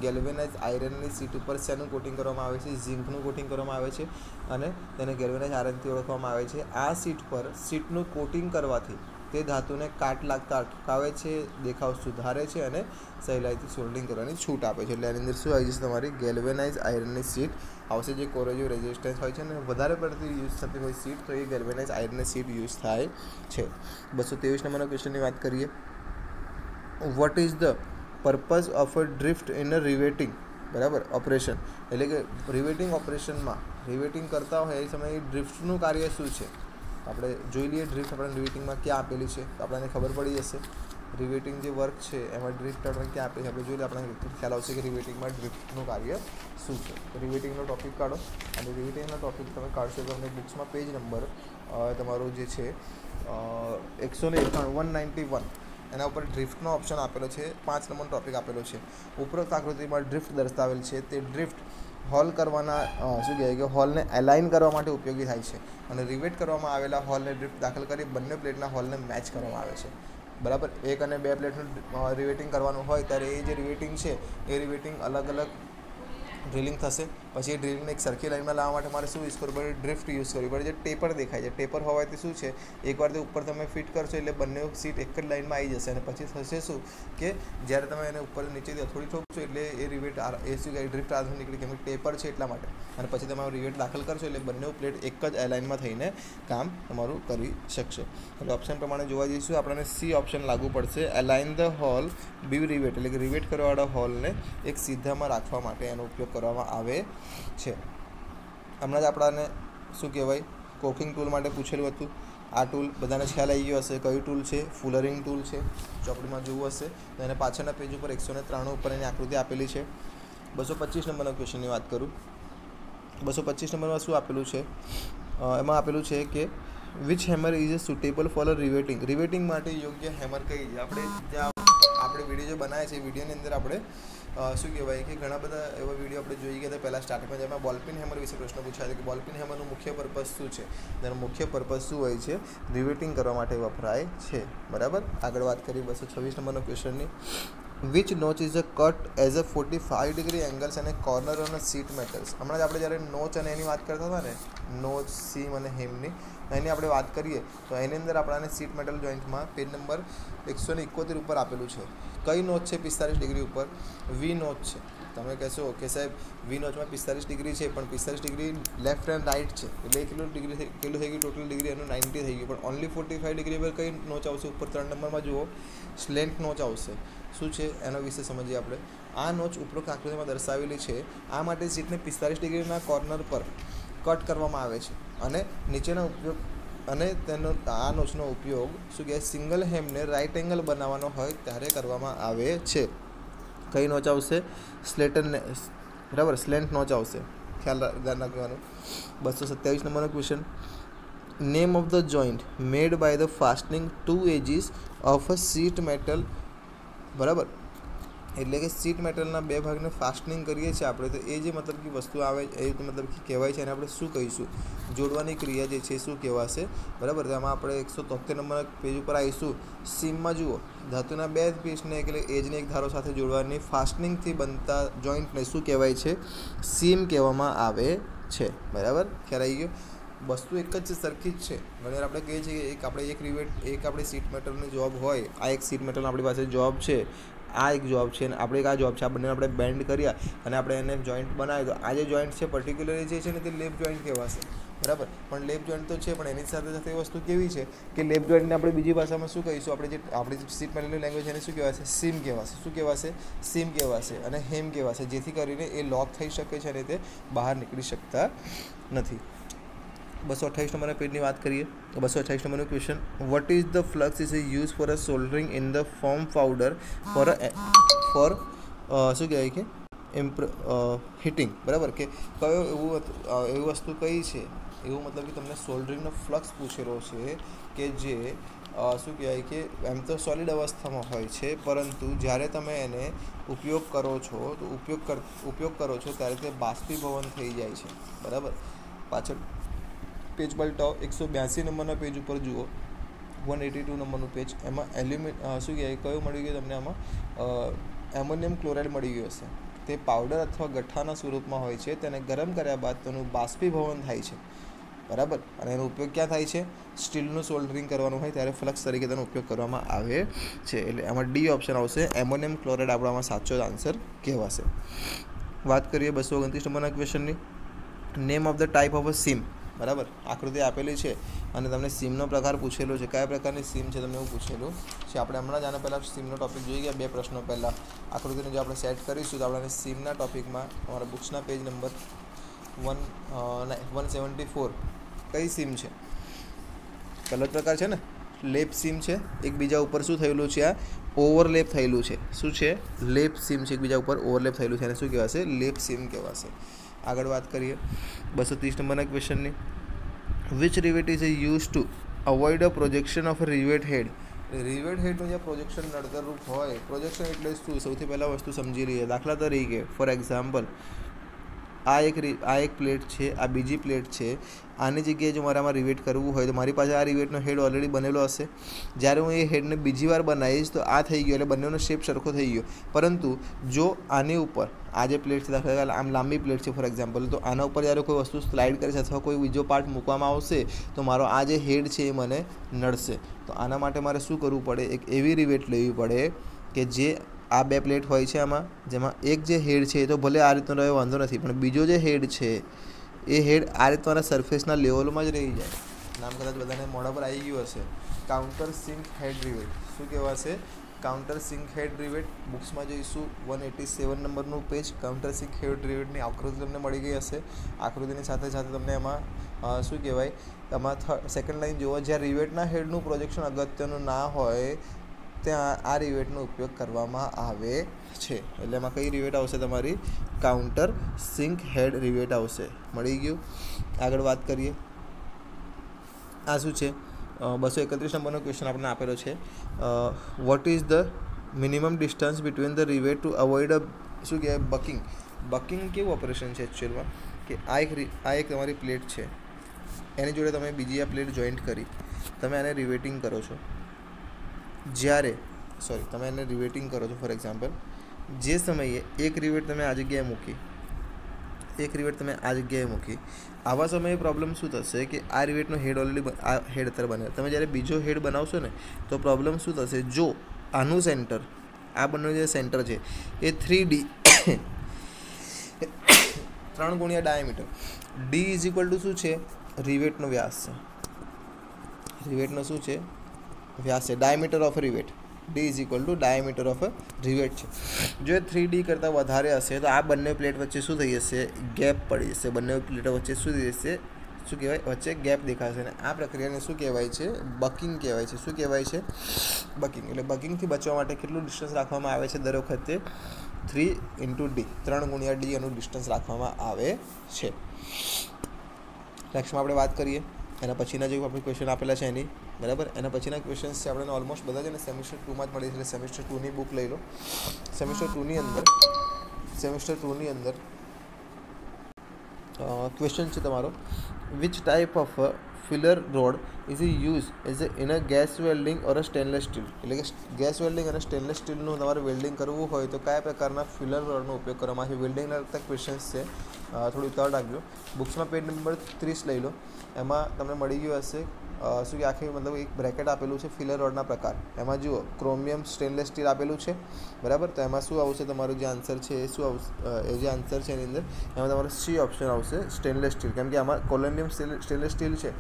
ગેલ્વેનાઇઝ આયરનની સીટ ઉપર શેનું કોટિંગ કરવામાં આવે છે? ઝીંકનું કોટિંગ કરવામાં આવે છે અને તેને ગેલ્વેનાઇઝ આયરનથી ઓળખવામાં આવે છે. આ સીટ પર સીટનું કોટિંગ કરવાથી તે ધાતુને કાટ લાગતા અટકાવે છે, દેખાવ સુધારે છે અને સહેલાઈથી સોલ્ડિંગ કરવાની છૂટ આપે છે. એટલે આની અંદર શું આવી જશે તમારી? ગેલ્વેનાઇઝ આયરનની સીટ આવશે જે કોરોઝિવ રેઝિસ્ટન્સ હોય છે અને વધારે પડતી યુઝ થતી હોય સીટ તો એ ગેલ્વેનાઇઝ આયર્નની સીટ યુઝ થાય છે. બસો ત્રેવીસ નંબરના ક્વેશ્ચનની વાત કરીએ. What is the purpose of a drift in a riveting બરાબર? ઓપરેશન એટલે કે રિવેટિંગ ઓપરેશનમાં રિવેટિંગ કરતા હોય એ સમયે ડ્રિફ્ટનું કાર્ય શું છે? આપણે જોઈ લઈએ ડ્રિફ્ટ આપણે રિવેટિંગમાં ક્યાં આપેલી છે? તો આપણને ખબર પડી જશે. રિવેટિંગ જે વર્ક છે, એમાં ડ્રિફ્ટ આપણે ક્યાં આપે છે? આપણે જોઈએ આપણને ખ્યાલ આવશે કે રિવેટિંગમાં ડ્રિફ્ટનું કાર્ય શું છે. રિવેટિંગનો ટોપિક કાઢો અને રિવેટિંગનો ટોપિક તમે કાઢશો તો તમને બુક્સમાં પેજ નંબર તમારો જે છે એકસો ને એકાણું, વન નાઇન્ટી વન, એના ઉપર ડ્રિફ્ટનો ઓપ્શન આપેલો છે, પાંચ નંબરનો ટોપિક આપેલો છે. ઉપરોક્ત આકૃતિમાં ડ્રિફ્ટ દર્શાવેલ છે. તે ડ્રિફ્ટ હોલ કરવાના શું કહેવાય કે હોલને એલાઇન કરવા માટે ઉપયોગી થાય છે. અને રિવેટ કરવામાં આવેલા હોલને ડ્રિફ્ટ દાખલ કરી, બંને પ્લેટના હોલને મેચ કરવામાં આવે છે. બરાબર? એક અને બે પ્લેટનું રિવેટિંગ કરવાનું હોય, ત્યારે એ જે રિવેટિંગ છે, એ રિવેટિંગ અલગ અલગ ડ્રિલિંગ થશે. પછી એ ડ્રિલિંગને એક સરખી લાઈનમાં લાવવા માટે મારે શું યુઝ કરવું પડે? ડ્રિફ્ટ યુઝ કરવી પડે. જે ટેપર દેખાય છે. ટેપર હોવાથી શું છે? એકવાર તે ઉપર તમે ફિટ કરશો એટલે બંને સીટ એક જ લાઇનમાં આવી જશે. અને પછી થશે શું? કે જ્યારે તમે એને ઉપર નીચેથી અથોડી ઠોકશો એટલે એ રિવેટ એ શું કહેવાય? ડ્રિફ્ટ હાથમાં નીકળી કેમ કે ટેપર છે એટલા માટે. અને પછી તમે રિવેટ દાખલ કરશો એટલે બંને પ્લેટ એક જ લાઇનમાં થઈને કામ તમારું કરી શકશે. એટલે ઓપ્શન પ્રમાણે જોવા જઈશું. આપણને સી ઓપ્શન લાગુ પડશે. Align the hole be rivet એટલે કે રિવેટ કરવાવાળા હોલને એક સીધામાં રાખવા માટે એનો ઉપયોગ કરવામાં આવે છે. હમણાં જ આપણાને શું કહેવાય કોકિંગ ટૂલ માટે પૂછેલું હતું. આ ટૂલ બધાને ખ્યાલ આવી ગયો હશે. કયું ટૂલ છે? ફુલરિંગ ટૂલ છે. ચોપડીમાં જોવું હશે. તો એને પાછળના પેજ ઉપર એકસો ને ત્રાણું ઉપર એની આકૃતિ આપેલી છે. બસો પચીસ નંબરના ક્વેશ્ચનની વાત કરું. બસો પચીસ નંબરમાં શું આપેલું છે? એમાં આપેલું છે કે which hammer is suitable for riveting riveting માટે યોગ્ય હેમર કઈ આપણે જ્યાં આપણે વીડિયો જે બનાવે છે વિડીયોની અંદર આપણે શું કહેવાય કે ઘણા બધા એવા વીડિયો આપણે જોઈ ગયા હતા પહેલાં સ્ટાર્ટિંગમાં જેમાં બોલપિન હેમર વિશે પ્રશ્ન પૂછાયો કે બોલપિન હેમરનું મુખ્ય પર્પઝ શું છે? તેનો મુખ્ય પર્પઝ શું હોય છે? રિવેટિંગ કરવા માટે વપરાય છે. બરાબર? આગળ વાત કરીએ બસો છવ્વીસ નંબરનો ક્વેશ્ચનની which notch is a cut as a forty five degree angles અને કોર્નર અને સીટ મેટર્સ હમણાં જ આપણે જ્યારે નોચ અને એની વાત કરતા હતા ને નોચ સીમ અને હેમની એની આપણે વાત કરીએ, તો એની અંદર આપણાને સીટ મેટલ જોઈન્ટમાં પેજ નંબર એકસો ને ઉપર આપેલું છે. કઈ નોચ છે પિસ્તાલીસ ડિગ્રી ઉપર? વી નોચ છે. તમે કહેશો કે સાહેબ, વી નોચમાં પિસ્તાલીસ ડિગ્રી છે, પણ પિસ્તાલીસ ડિગ્રી લેફ્ટ એન્ડ રાઇટ છે. એટલે કેટલું ડિગ્રી કેટલું થઈ ગયું ટોટલ ડિગ્રી, એનું નાઇન્ટી થઈ ગયું. પણ ઓનલી ફોર્ટી ફાઇવ ડિગ્રી પર કઈ નોચ આવશે ઉપર? ત્રણ નંબરમાં જુઓ, સ્લેન્ટ નોચ આવશે. શું છે એના વિશે સમજીએ આપણે? આ નોચ ઉપરોક્ત આકૃતિમાં દર્શાવેલી છે. આ માટે સીટને પિસ્તાલીસ ડિગ્રીના કોર્નર પર કટ કરવામાં આવે છે. અને નીચેનો ઉપયોગ અને તેનો આ નોચનો ઉપયોગ શું કહેવાય સિંગલ હેમને રાઇટ એંગલ બનાવવાનો હોય ત્યારે કરવામાં આવે છે. કઈ નોચ આવશે? સ્લેટન બરાબર, સ્લેન્ટ નોચ આવશે. ખ્યાલ રાખવાનું. બસો સત્યાવીસ નંબરનો question name of the joint made by the fastening two edges of a sheet metal બરાબર? એટલે કે સીટ મેટલના બે ભાગને ફાસ્ટનિંગ કરીએ છીએ આપણે, તો એ જે મતલબ કે વસ્તુ આવે, એ મતલબ કે કહેવાય છે એને આપણે શું કહીશું? જોડવાની ક્રિયા જે છે, શું કહેવાશે? બરાબર? તેમાં આપણે એકસો તોતેર નંબર પેજ ઉપર આવીશું. સીમમાં જુઓ, ધાતુના બે પીસને એટલે એજને એક ધારો સાથે જોડવાની ફાસ્ટનિંગથી બનતા જોઈન્ટને શું કહેવાય છે? સીમ કહેવામાં આવે છે. બરાબર? ખ્યાલ આવી ગયો? વસ્તુ એક જ સરખી જ છે. ઘણીવાર આપણે કહીએ છીએ કે એક આપણે એક રિવેટ એક આપણે સીટ મેટલની જોબ હોય, આ એક સીટ મેટલ આપણી પાસે જોબ છે. આ એક જોબ છે અને આપણે એક આ જોબ છે, આ બંને આપણે બેન્ડ કર્યા અને આપણે એને જોઈન્ટ બનાવ્યો. તો આ જે જોઈન્ટ છે પર્ટિક્યુલરલી જે છે ને તે લેપ જોઈન્ટ કહેવાશે. બરાબર? પણ લેપ જોઈન્ટ તો છે, પણ એની સાથે સાથે એ વસ્તુ કેવી છે કે લેપ જોઈન્ટને આપણે બીજી ભાષામાં શું કહીશું? આપણે જે, આપણી સીટ મેટલની લેંગ્વેજ એને શું કહેવાશે? સીમ કહેવાશે. શું કહેવાશે? સીમ કહેવાશે અને હેમ કહેવાશે, જેથી કરીને એ લોક થઈ શકે છે અને તે બહાર નીકળી શકતા નથી. બસો અઠ્યાવીસ નંબરના પેજની વાત કરીએ, તો બસો અઠ્યાવીસ નંબરનું question what is the flux is use for a soldering in the form powder for for શું કહેવાય કે ઇમ્પ્ર હિટિંગ બરાબર? કે કયો એવું એવી વસ્તુ કઈ છે? એવું મતલબ કે તમને સોલ્ડરિંગનો ફ્લક્સ પૂછેલો છે કે જે શું કહેવાય કે, એમ તો સોલિડ અવસ્થામાં હોય છે, પરંતુ જ્યારે તમે એને ઉપયોગ કરો છો, તો ઉપયોગ કર, ઉપયોગ કરો છો, ત્યારે તે બાષ્પીભવન થઈ જાય છે, બરાબર? પાછળ પેજ પલટાવો એકસો બ્યાસી નંબરના પેજ ઉપર જુઓ. વન એટી ટુ નંબરનું પેજ એમાં એલ્યુમિન શું કહેવાય? કયું મળી ગયું તમને આમાં? એમોનિયમ ક્લોરાઇડ મળી ગયું હશે. તે પાવડર અથવા ગઠ્ઠાના સ્વરૂપમાં હોય છે. તેને ગરમ કર્યા બાદ તેનું બાષ્પીભવન થાય છે. બરાબર? અને એનો ઉપયોગ ક્યાં થાય છે? સ્ટીલનું સોલ્ડરિંગ કરવાનું હોય ત્યારે ફ્લક્સ તરીકે તેનો ઉપયોગ કરવામાં આવે છે. એટલે એમાં ડી ઓપ્શન આવશે. એમોનિયમ ક્લોરાઇડ આપણામાં સાચો આન્સર કહેવાશે. વાત કરીએ બસો ઓગણત્રીસ નંબરના ક્વેશ્ચનની name of the type of a seam બરાબર? આકૃતિ આપેલી છે અને તમને સીમનો પ્રકાર પૂછેલો છે. કયા પ્રકારની સીમ છે તમને એવું પૂછેલું છે? આપણે હમણાં જ આના પહેલાં સીમનો ટોપિક જોઈ ગયા, બે પ્રશ્નો પહેલાં. આકૃતિને જો આપણે સેટ કરીશું તો આપણે સીમના ટોપિકમાં અમારા બુક્સના page number one one seventy four કઈ સીમ છે? પહેલો પ્રકાર છે ને? લેપ સીમ છે. એકબીજા ઉપર શું થયેલું છે આ? ઓવરલેપ થયેલું છે. શું છે? લેપ સીમ છે એકબીજા ઉપર ઓવરલેપ થયેલું છે. અને શું કહેવાશે? લેપ સીમ કહેવાશે. આગળ વાત કરીએ બસો ત્રીસ નંબરના ક્વેશ્ચનની. Which rivet is use to avoid a projection of rivet head rivet હેડનું જે પ્રોજેક્શન નડતરરૂપ હોય પ્રોજેક્શન એટલે શું? સૌથી પહેલાં વસ્તુ સમજી લઈએ. દાખલા તરીકે ફોર એક્ઝામ્પલ આ એક આ એક પ્લેટ છે, આ બીજી પ્લેટ છે. આની જગ્યાએ જો મારે આમાં રિવેટ કરવું હોય તો મારી પાસે આ રિવેટનો હેડ ઓલરેડી બનેલો હશે. જ્યારે હું એ હેડને બીજી વાર બનાવીશ તો આ થઈ ગયો એટલે બંનેનો શેપ સરખો થઈ ગયો. પરંતુ જો આની ઉપર, આ જે પ્લેટ છે, દાખલા આમ લાંબી પ્લેટ છે ફોર એક્ઝામ્પલ તો આના ઉપર જ્યારે કોઈ વસ્તુ સ્લાઇડ કરે અથવા કોઈ બીજો પાર્ટ મૂકવામાં આવશે, તો મારો આ જે હેડ છે એ મને નડશે. તો આના માટે મારે શું કરવું પડે? એક એવી રિવેટ લેવી પડે કે જે આ બે પ્લેટ હોય છે આમાં, જેમાં એક જે હેડ છે એ તો ભલે આ રીતનો રહ્યો, વાંધો નથી, પણ બીજો જે હેડ છે, એ હેડ આ રીતના સરફેસના લેવલમાં જ રહી જાય. નામ કદાચ બધાને મોઢા પર આવી ગયું હશે. કાઉન્ટર સિંક હેડ રિવેટ શું કહેવાશે? કાઉન્ટર સિંક હેડ રિવેટ બુક્સમાં જોઈશું. વન એટી સેવન નંબરનું પેજ કાઉન્ટર સિંક હેડ રિવેટની આકૃતિ તમને મળી ગઈ હશે. આકૃતિની સાથે સાથે તમને એમાં શું કહેવાય? એમાં સેકન્ડ લાઈન જુઓ. જ્યાં રિવેટના હેડનું પ્રોજેક્શન અગત્યનું ના હોય ત્યાં આ રિવેટનો ઉપયોગ કરવામાં આવે છે. એટલે એમાં કઈ રિવેટ આવશે? તમારી કાઉન્ટર સિંક હેડ રિવેટ આવશે. મળી ગયું. આગળ વાત કરીએ. આ શું છે? બસો એકત્રીસ નંબરનો ક્વેશ્ચન આપણને આપેલો છે. What is the minimum distance between the rivet to avoid a શું કહેવાય? બકિંગ બકિંગ કેવું ઓપરેશન છે એકચ્યુઅલમાં કે આ એક આ એક તમારી પ્લેટ છે. એની જોડે તમે બીજી આ પ્લેટ જોઈન્ટ કરી. તમે આને રિવેટિંગ કરો છો. જ્યારે સોરી તમે એને રિવેટિંગ કરો છો ફોર એક્ઝામ્પલ જે સમયે એક રિવેટ તમે આ જગ્યાએ મૂકી, એક રિવેટ તમે આ જગ્યાએ મૂકી, આવા સમયે પ્રોબ્લેમ શું થશે કે આ રિવેટનો હેડ ઓલરેડી આ હેડ અત્યારે બને તમે જ્યારે બીજો હેડ બનાવશો ને, તો પ્રોબ્લેમ શું થશે? જો આનું સેન્ટર આ બંને જે સેન્ટર છે, એ થ્રી ડી ત્રણ ગુણ્યા diameter D is equal to શું છે? રિવેટનો વ્યાસ છે. રિવેટનો શું છે? વ્યાસ છે diameter of rivet D is equal to diameter of rivet છે. જો થ્રી ડી કરતાં વધારે હશે, તો આ બંને પ્લેટ વચ્ચે શું થઈ જશે? ગેપ પડી જશે. બંને પ્લેટો વચ્ચે શું થઈ જશે? શું કહેવાય? વચ્ચે ગેપ દેખાશે. અને આ પ્રક્રિયાને શું કહેવાય છે? બકિંગ કહેવાય છે. શું કહેવાય છે? બકિંગ. એટલે બકિંગથી બચવા માટે કેટલું ડિસ્ટન્સ રાખવામાં આવે છે? દર વખતે થ્રી ઇન્ટુ ડી ત્રણ ગુણ્યા ડી એનું ડિસ્ટન્સ રાખવામાં આવે છે. નેક્સ્ટમાં આપણે વાત કરીએ. એના પછીના જે આપણે ક્વેશ્ચન આપેલા છે એની, બરાબર? એના પછીના ક્વેશ્ચન્સ છે આપણે ઓલમોસ્ટ બધા છે સેમિસ્ટર ટુમાં જ મળી એટલે સેમિસ્ટર ટુની બુક લઈ લો. સેમિસ્ટર ટુની અંદર સેમિસ્ટર ટુની અંદર ક્વેશ્ચન છે તમારો. Which type of filler rod is use as in a gas welding or a stainless steel એટલે કે ગેસ વેલ્ડિંગ અને સ્ટેનલેસ સ્ટીલનું તમારે વેલ્ડિંગ કરવું હોય તો કયા પ્રકારના ફિલર રોડનો ઉપયોગ કરવામાં આવે વેલ્ડિંગના લગતા ક્વેશ્ચન્સ છે. થોડું ઉતાવળ રાખજો. બુક્સમાં પેજ નંબર ત્રીસ લઈ લો. એમાં તમને મળી ગયું હશે શું કે આખી મતલબ એક બ્રેકેટ આપેલું છે ફિલર રોડના પ્રકાર. એમાં જુઓ ક્રોમિયમ સ્ટેનલેસ સ્ટીલ આપેલું છે, બરાબર? તો એમાં શું આવશે તમારો જે આન્સર છે, એ શું આવશે? એ જે આન્સર છે એની અંદર, એમાં તમારો સી ઓપ્શન આવશે સ્ટેનલેસ સ્ટીલ કેમ કે આમાં કોલોમિયમ સ્ટેનલેસ સ્ટીલ છે,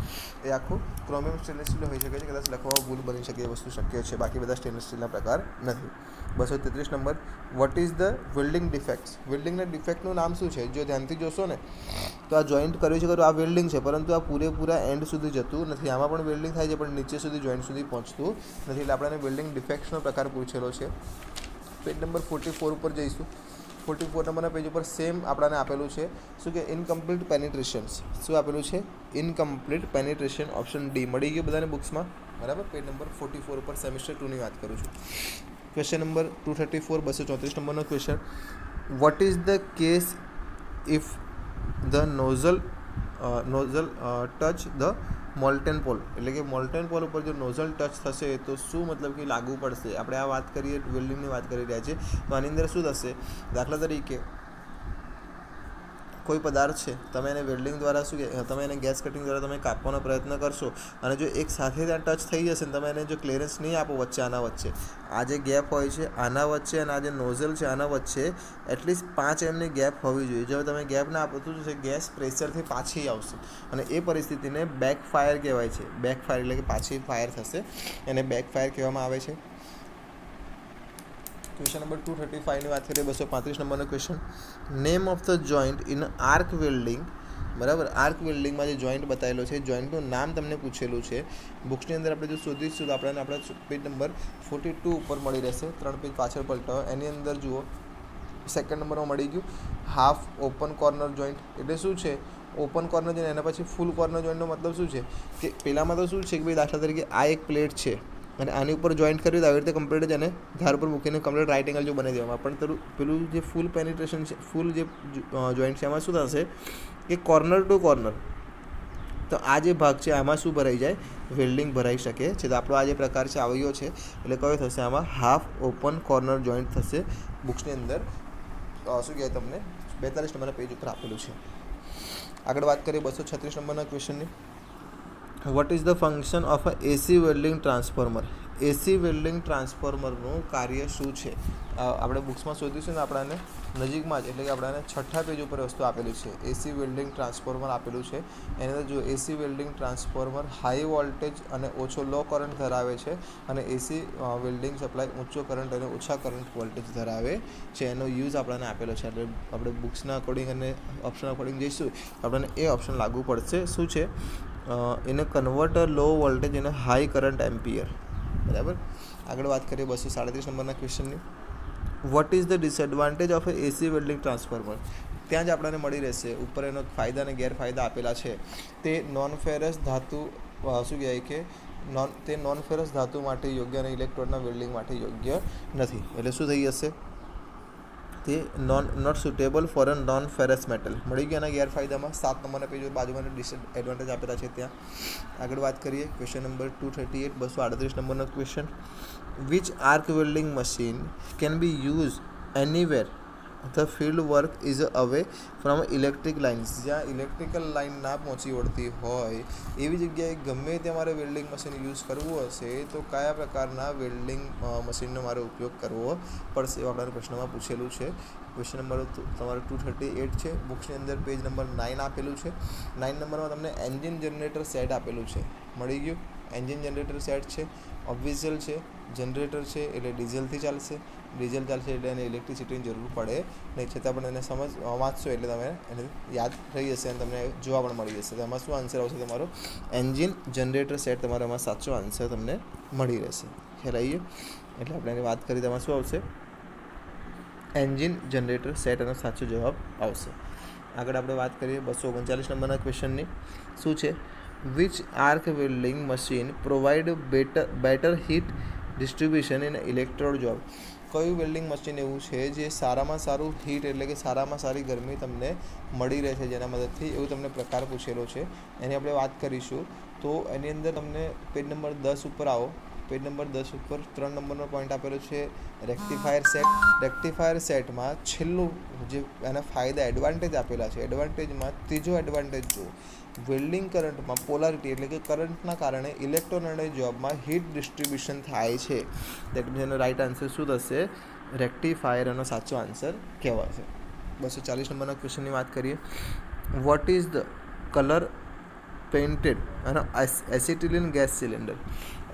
એ આખું ક્રોમિયમ સ્ટેનલેસ સ્ટીલ હોઈ શકે છે, કદાચ લખવામાં ભૂલ બની શકે એ વસ્તુ શક્ય છે, બાકી બધા સ્ટેનલેસ સ્ટીલના પ્રકાર નથી. બસો તેત્રીસ number what is the welding defects વેલ્ડિંગના ડિફેક્ટનું નામ શું છે? જો ધ્યાનથી જોશો ને, તો આ જોઈન્ટ કર્યું છે ખરું? આ વેલ્ડિંગ છે, પરંતુ આ પૂરેપૂરા એન્ડ સુધી જતું નથી. આમાં પણ વેલ્ડિંગ થાય છે, પણ નીચે સુધી જોઈન્ટ સુધી પહોંચતું નથી. એટલે આપણે વેલ્ડિંગ ડિફેક્ટ્સનો પ્રકાર પૂછેલો છે. પેજ નંબર ફોર્ટી ફોર ઉપર જઈશું. ફોર્ટી ફોર નંબરના પેજ ઉપર સેમ આપણાને આપેલું છે. શું કે ઇનકમ્પ્લીટ પેનિટ્રેશન્સ શું આપેલું છે? ઇનકમ્પ્લીટ પેનિટ્રેશન ઓપ્શન ડી મળી ગયું બધાને બુક્સમાં બરાબર? પેજ નંબર ફોર્ટી ફોર ઉપર સેમિસ્ટર ટુની વાત કરું છું. Question number two thirty four બસો ચોત્રીસ નંબરનો question what is the case if the nozzle nozzle touch the molten pool એટલે કે મોલ્ટેન પોલ ઉપર જો નોઝલ ટચ થશે, તો શું મતલબ કે લાગુ પડશે? આપણે આ વાત કરીએ વેલ્ડિંગની વાત કરી રહ્યા છીએ. તો આની અંદર શું થશે? દાખલા તરીકે કોઈ પદાર્થ છે, તમે એને વેલ્ડિંગ દ્વારા શું તમે એને ગેસ કટિંગ દ્વારા તમે કાપવાનો પ્રયત્ન કરશો અને જો એક સાથે ત્યાં ટચ થઈ જશે ને તમે એને જો ક્લિયરન્સ નહીં આપો વચ્ચે, આના વચ્ચે, આ જે ગેપ હોય છે, આના વચ્ચે અને આ જે નોઝલ છે, આના વચ્ચે એટલીસ્ટ પાંચ એમની ગેપ હોવી જોઈએ. જો તમે ગેપ ના આપો તો છે ગેસ પ્રેશરથી પાછી આવશે અને એ પરિસ્થિતિને બેક ફાયર કહેવાય છે. બેક ફાયર એટલે કે પાછી ફાયર થશે. એને બેક ફાયર કહેવામાં આવે છે. ક્વેશ્ચન નંબર ટુ થર્ટી ફાઇવની વાત કરીએ, બસો પાંત્રીસ નંબરનો question name of the joint in arc welding બરાબર? આર્ક વેલ્ડિંગમાં જે જોઈન્ટ બતાવેલો છે જોઈન્ટનું નામ તમને પૂછેલું છે. બુક્સની અંદર આપણે જો શોધીશું તો આપણને આપણા પેજ નંબર ફોર્ટી ટુ ઉપર મળી રહેશે. ત્રણ પેજ પાછળ પલટાવો એની અંદર જુઓ સેકન્ડ નંબરમાં મળી ગયું. હાફ ઓપન કોર્નર જોઈન્ટ એટલે શું છે? ઓપન કોર્નર જોઈન્ટ એના પછી ફૂલ કોર્નર જોઈન્ટનો મતલબ શું છે? કે પહેલાંમાં તો શું છે કે ભાઈ દાખલા તરીકે આ એક પ્લેટ છે. અને આની ઉપર જોઈન્ટ કર્યું તો આવી રીતે કમ્પ્લીટ જ અને ધાર પર મૂકીને કમ્પ્લીટ રાઇટ એંગલ જો બનાવી દેવામાં પણ પેલું પેલું જે ફૂલ પેનિટ્રેશન છે ફૂલ જે જોઈન્ટ છે એમાં શું થશે કે કોર્નર ટુ કોર્નર તો આ જે ભાગ છે આમાં શું ભરાઈ જાય? વેલ્ડિંગ ભરાઈ શકે છે. તો આપણો આ જે પ્રકાર છે, આવ્યો છે, એટલે કયો થશે આમાં? હાફ ઓપન કોર્નર જોઈન્ટ થશે બુક્સની અંદર. શું કહેવાય તમને? બેતાલીસ નંબરના પેજ ઉપર આપેલું છે. આગળ વાત કરીએ બસો છત્રીસ નંબરના ક્વેશ્ચનની what is the function of a AC welding transformer AC welding ટ્રાન્સફોર્મરનું કાર્ય શું છે? આપણે બુક્સમાં શોધીશું ને આપણાને નજીકમાં જ, એટલે કે આપણાને છઠ્ઠા પેજ ઉપર વસ્તુ આપેલી છે. એસી વેલ્ડિંગ ટ્રાન્સફોર્મર આપેલું છે. એની અંદર જો AC welding transformer high voltage અને ઓછો લો કરંટ ધરાવે છે અને એસી વેલ્ડિંગ સપ્લાય ઊંચો કરંટ અને ઓછા કરંટ વોલ્ટેજ ધરાવે છે. એનો યુઝ આપણને આપેલો છે. એટલે આપણે બુક્સના અકોર્ડિંગ અને ઓપ્શન અકોર્ડિંગ જઈશું. આપણને એ ઓપ્શન લાગુ પડશે. શું છે? એને કન્વર્ટર લો વોલ્ટેજ એને હાઈ કરંટ એમ્પિયર બરાબર? આગળ વાત કરીએ બસો સાડત્રીસ નંબરના ક્વેશ્ચનની what is the disadvantage of a AC welding transformer ત્યાં જ આપણને મળી રહેશે. ઉપર એનો ફાયદા અને ગેરફાયદા આપેલા છે. તે નોન ફેરસ ધાતુ શું કહેવાય કે નોન તે નોન ફેરસ ધાતુ માટે યોગ્ય અને ઇલેક્ટ્રોનના વેલ્ડિંગ માટે યોગ્ય નથી. એટલે શું થઈ જશે? તે non not suitable for a non ferrous metal મળી ગયા એના ગેરફાયદામાં. સાત નંબરના પેજ બાજુમાં ડિસએડવાન્ટેજ આપેલા છે ત્યાં. આગળ વાત કરીએ. Question number two thirty eight બસો આડત્રીસ નંબરનો question which arc welding machine can be use anywhere the field work is away from electric lines જ્યાં ઇલેક્ટ્રિકલ લાઇન ના પહોંચી વળતી હોય, એવી જગ્યાએ ગમે તે મારે વેલ્ડિંગ મશીન યુઝ કરવું હશે, તો કયા પ્રકારના વેલ્ડિંગ મશીનનો મારે ઉપયોગ કરવો પડશે, એવા આપણા પ્રશ્નમાં પૂછેલું છે. ક્વેશ્ચન નંબર તમારો ટુ થર્ટી એટ છે બુક્સની અંદર પેજ નંબર નાઇન આપેલું છે. નાઇન નંબરમાં તમને એન્જિન જનરેટર સેટ આપેલું છે. મળી ગયું? એન્જિન જનરેટર સેટ છે. ઓબ્વિઝલ છે. જનરેટર છે, એટલે ડીઝલથી ચાલશે. ડીઝલ ચાલશે એટલે એને ઇલેક્ટ્રિસિટીની જરૂર પડે. નહીં છતાં પણ એને સમજ વાંચશો એટલે તમે એને યાદ રહી જશે અને તમને જોવા પણ મળી જશે. તેમાં શું આન્સર આવશે તમારો? એન્જિન જનરેટર સેટ તમારો એમાં સાચો આન્સર તમને મળી રહેશે. ખ્યાલ આવી એટલે આપણે એની વાત કરી તેમાં શું આવશે? એન્જિન જનરેટર સેટ એનો સાચો જવાબ આવશે. આગળ આપણે વાત કરીએ બસો ઓગણચાલીસ નંબરના ક્વેશ્ચનની શું છે? Which arc welding machine provide better better heat distribution in electrode job કયું વેલ્ડિંગ મશીન એવું છે જે સારામાં સારું હીટ એટલે કે સારામાં સારી ગરમી તમને મળી રહે છે જેના મદદથી? એવું તમને પ્રકાર પૂછેલો છે. એની આપણે વાત કરીશું. તો એની અંદર તમને પેજ નંબર દસ ઉપર આવો. પેજ નંબર દસ ઉપર ત્રણ નંબરનો પોઈન્ટ આપેલો છે. રેક્ટિફાયર સેટ રેક્ટિફાયર સેટમાં છેલ્લું જે એના ફાયદા એડવાન્ટેજ આપેલા છે. એડવાન્ટેજમાં ત્રીજો એડવાન્ટેજ જુઓ. વેલ્ડિંગ કરંટમાં પોલારિટી એટલે કે કરંટના કારણે ઇલેક્ટ્રોન અને જોબમાં હીટ ડિસ્ટ્રીબ્યુશન થાય છે. દેટ મીન્સ એનો રાઇટ આન્સર શું થશે? રેક્ટિફાયર એનો સાચો આન્સર કહેવાશે. બસો ચાલીસ નંબરના ક્વેશ્ચનની વાત કરીએ. What is the colour painted અને એસિટિલિન ગેસ સિલિન્ડર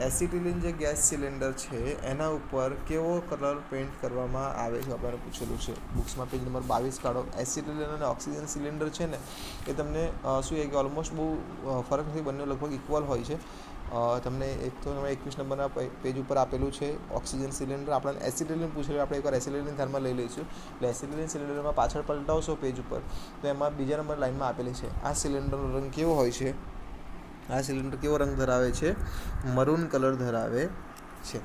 એસિટિલિન જે ગેસ સિલિન્ડર છે, એના ઉપર કેવો કલર પેઇન્ટ કરવામાં આવે છે આપણને પૂછેલું છે. બુક્સમાં પેજ નંબર બાવીસ કાઢો. એસિટિલિન અને ઓક્સિજન સિલિન્ડર છે ને, એ તમને શું એ કે ઓલમોસ્ટ બહુ ફરક નથી બંને લગભગ ઇક્વલ હોય છે. તમને એક તો તમે એકવીસ નંબરના પેજ ઉપર આપેલું છે, ઓક્સિજન સિલિન્ડર. આપણને એસિટિલિન પૂછેલું, આપણે એકવાર એસિટિલિન ધ્યાનમાં લઈ લઈશું. એટલે એસિટિલિન સિલિન્ડરમાં પાછળ પલટાવશો પેજ ઉપર, તો એમાં બીજા નંબર લાઇનમાં આપેલી છે. આ સિલિન્ડરનો રંગ કેવો હોય છે? આ સિલિન્ડર કેવો રંગ ધરાવે છે? મરૂન કલર ધરાવે છે.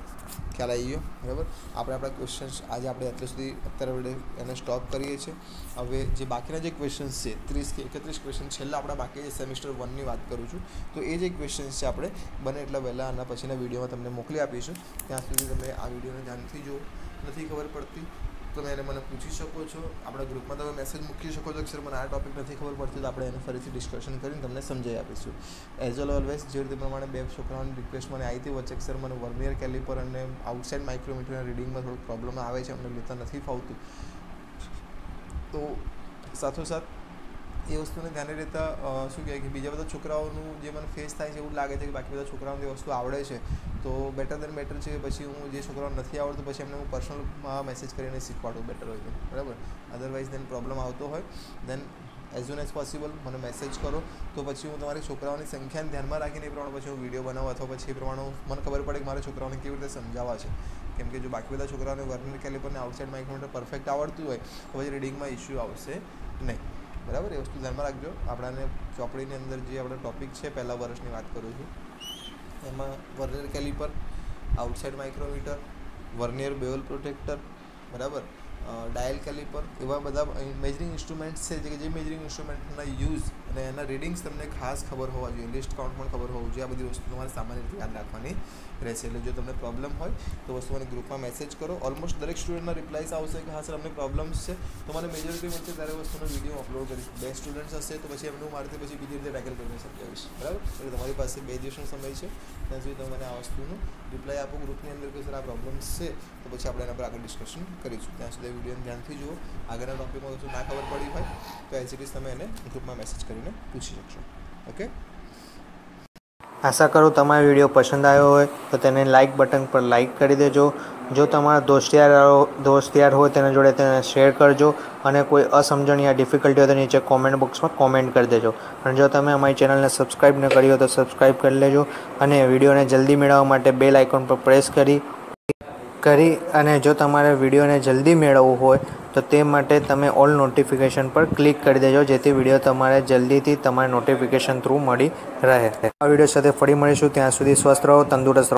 ખ્યાલ આવી ગયો? બરાબર? આપણે આપણા ક્વેશ્ચન્સ આજે આપણે અત્યાર સુધી અત્યારે આપણે એને સ્ટોપ કરીએ છીએ. હવે જે બાકીના જે ક્વેશ્ચન્સ છે, ત્રીસ કે એકત્રીસ ક્વેશ્ચન છેલ્લા આપણા બાકી જે સેમિસ્ટર વનની વાત કરું છું. તો એ જે ક્વેશ્ચન્સ છે આપણે બને એટલા વહેલા આના પછીના વિડીયોમાં તમને મોકલી આપીશું. ત્યાં સુધી તમે આ વિડીયોને ધ્યાનથી જુઓ. નથી ખબર પડતી? તમે એને મને પૂછી શકો છો. આપણા ગ્રુપમાં તમે મેસેજ મૂકી શકો છો. કે સર મને આ ટોપિક નથી ખબર પડતી, તો આપણે એને ફરીથી ડિસ્કશન કરીને તમને સમજાવી આપીશું. એઝ વેલ ઓલવેઝ જે રીતે પ્રમાણે બે છોકરાઓની રિક્વેસ્ટ મને આવી હતી, વચ્ચે સર મને વર્નિયર કેલિપર અને આઉટસાઇડ માઇક્રોમીટરના રીડિંગમાં થોડું પ્રોબ્લેમ આવે છે અમને લેતા નથી ફાવતું. તો સાથોસાથ એ વસ્તુને ધ્યાને રહેતા શું કહેવાય કે બીજા બધા છોકરાઓનું જે મને ફેસ થાય છે એવું લાગે છે કે બાકી બધા છોકરાઓને વસ્તુ આવડે છે. તો બેટર દેન બેટર છે પછી હું જે છોકરાઓને નથી આવડતું પછી એમને હું પર્સનલમાં મેસેજ કરીને શીખવાડું બેટર હોય બરાબર? અદરવાઇઝ દેન પ્રોબ્લેમ આવતો હોય. Then as soon as possible મને મેસેજ કરો. તો પછી હું તમારી છોકરાઓની સંખ્યાને ધ્યાનમાં રાખીને એ પ્રમાણે પછી હું વીડિયો બનાવું અથવા પછી એ પ્રમાણે મને ખબર પડે કે મારા છોકરાઓને કેવી રીતે સમજાવવા છે. કેમ કે જો બાકી બધા છોકરાઓને વર્નિયર કેલિપરને આઉટસાઇડ માઇક્રોમીટર પરફેક્ટ આવડતું હોય, તો પછી રીડિંગમાં ઇસ્યુ આવશે નહીં. બરાબર, એ વસ્તુ ધ્યાનમાં રાખજો. આપણાને ચોપડીની અંદર જે આપણો ટોપિક છે, પહેલા વર્ષની વાત કરું છું. એમાં vernier caliper, outside micrometer vernier bevel protractor, બરાબર ડાયલ કેલિપર, એવા બધા મેજરિંગ ઇન્સ્ટ્રુમેન્ટ્સ છે, જે મેજરિંગ ઇન્સ્ટ્રુમેન્ટના યુઝ અને એના રીડિંગ્સ તમને ખાસ ખબર હોવા જોઈએ લિસ્ટ કાઉન્ટ પણ ખબર હોવું જોઈએ. આ બધી વસ્તુ તમારે સામાન્ય રીતે યાદ રાખવાની રહેશે. એટલે જો તમને પ્રોબ્લેમ હોય, તો વસ્તુ મને ગ્રુપમાં મેસેજ કરો. ઓલમોસ્ટ દરેક સ્ટુડન્ટના રિપ્લાયસ આવશે કે, હા સર અમને પ્રોબ્લેમ્સ છે. તો મને મેજોરિટી મળશે ત્યારે વસ્તુનો વીડિયો અપલોડ કરીશ. બે સ્ટુડન્ટ્સ હશે, તો પછી એમનું મારે પછી બીજી રીતે ટેકલ કરીને સમજાવીશ બરાબર? એટલે તમારી પાસે બે દિવસનો સમય છે. ત્યાં સુધી તમે મને આ વસ્તુનું રિપ્લાય આપો ગ્રુપની અંદર કે, સર, આ પ્રોબ્લેમ્સ છે. તો પછી આપણે એના પર આગળ ડિસ્કશન કરીશું. ત્યાં સુધી વિડીયોને ધ્યાનથી જુઓ. આગળના ટોપિકમાં કશું ના ખબર પડી હોય, તો એઝ તમે એને ગ્રુપમાં મેસેજ કરીને પૂછી શકશો. ઓકે આશા કરું તમારો વીડિયો પસંદ આવ્યો હોય તો તેને લાઇક બટન પર લાઇક કરી દેજો. જો તમારા દોસ્તિયાર દોસ્તિયાર હોય તેના જોડે તેને શેર કરજો અને કોઈ અસમજણ યા ડિફિકલ્ટી હોય તો નીચે કોમેન્ટ બોક્સમાં કોમેન્ટ કરી દેજો. અને જો તમે અમારી ચેનલને સબસ્ક્રાઈબ ન કરી હોય તો સબસ્ક્રાઈબ કરી લેજો અને વિડીયોને જલ્દી મેળવવા માટે બેલ આઇકોન પર પ્રેસ કરી કરી અને જો તમારે વિડીયોને જલ્દી મેળવવું હોય તો તે માટે તમે ઓલ નોટિફિકેશન પર ક્લિક કરી દેજો, જેથી વીડિયો તમારે જલ્દીથી તમારે નોટિફિકેશન થ્રુ મળી રહે. આ વીડિયો સાથે ફરી મળીશું. ત્યાં સુધી સ્વસ્થ રહો, તંદુરસ્ત રહો.